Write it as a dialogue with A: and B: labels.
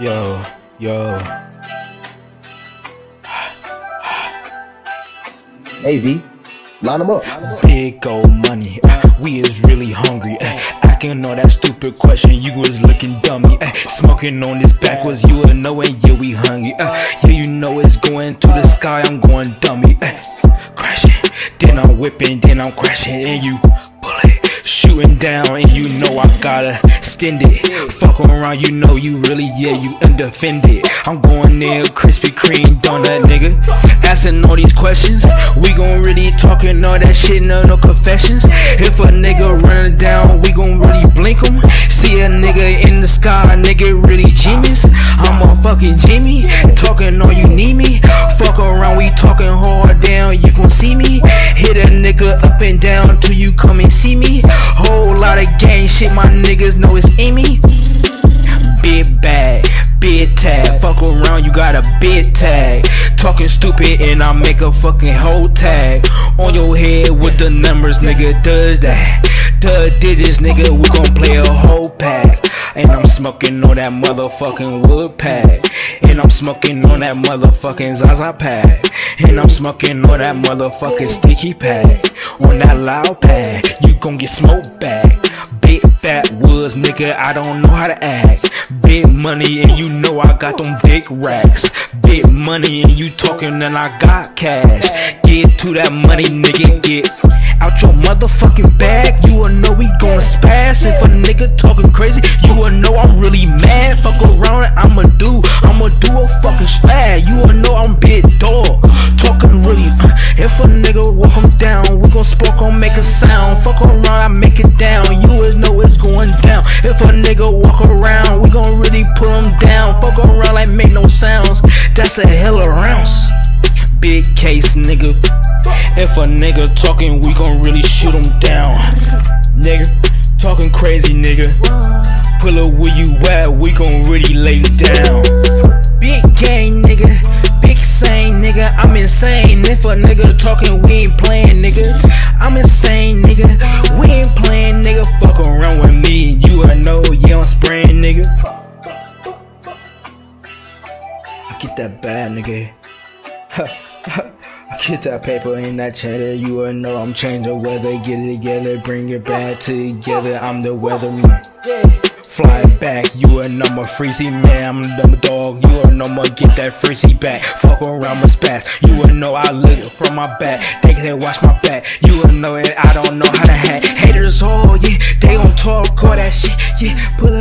A: Yo, yo.
B: Hey V, line them up.
A: Big old money. Uh, we is really hungry. Uh, asking all that stupid question, you was looking dummy. Uh, smoking on this backwards, you would know it. Yeah, we hungry. Uh, yeah, you know it's going to the sky. I'm going dummy. Uh, crashing, then I'm whipping, then I'm crashing, and you shooting down, and you know I gotta stand it. Fuck around, you know you really, yeah, you undefended. I'm going there, Krispy Kreme donut, nigga. Asking all these questions, we gon' really talking all that shit, no, no confessions. If a nigga running down, we gon' really blink him. See a nigga in the sky, nigga really genius. I'm a fucking Jimmy, down till you come and see me. Whole lot of gang shit, my niggas know it's in me. Big bag, big tag. Fuck around, you got a big tag. Talking stupid and I make a fucking whole tag on your head with the numbers, nigga. Does that? The digits, nigga. We gon' play a whole pack. And I'm smoking on that motherfucking wood pack. And I'm smoking on that motherfucking Zaza pack. And I'm smoking on that motherfucking sticky pack. On that loud pad, you gon' get smoked back. Big fat woods, nigga, I don't know how to act. Big money, and you know I got them big racks. Big money, and you talking, and I got cash. Get to that money, nigga, get out your motherfucking bag. You will know we gon' spaz. If a nigga talking crazy, put down. Fuck around like make no sounds. That's a hell of a rounds. Big case, nigga. If a nigga talking, we gon' really shoot him down. Nigga, talking crazy, nigga. Pull up where you at, we gon' really lay down. Big gang, nigga. Big sane, nigga. I'm insane. If a nigga talking, we ain't playing, nigga. I'm insane, that bad, nigga. Get that paper in that cheddar. You will know I'm changing weather. Get it together, bring it back together. I'm the weatherman. Fly back, you a number freezy man. I'm the dumb dog. You a number get that freezy back. Fuck around my spats. You will know I look from my back. They can watch my back. You will know it. I don't know how to hack. Haters all yeah, they gon' talk all that shit. Yeah, pull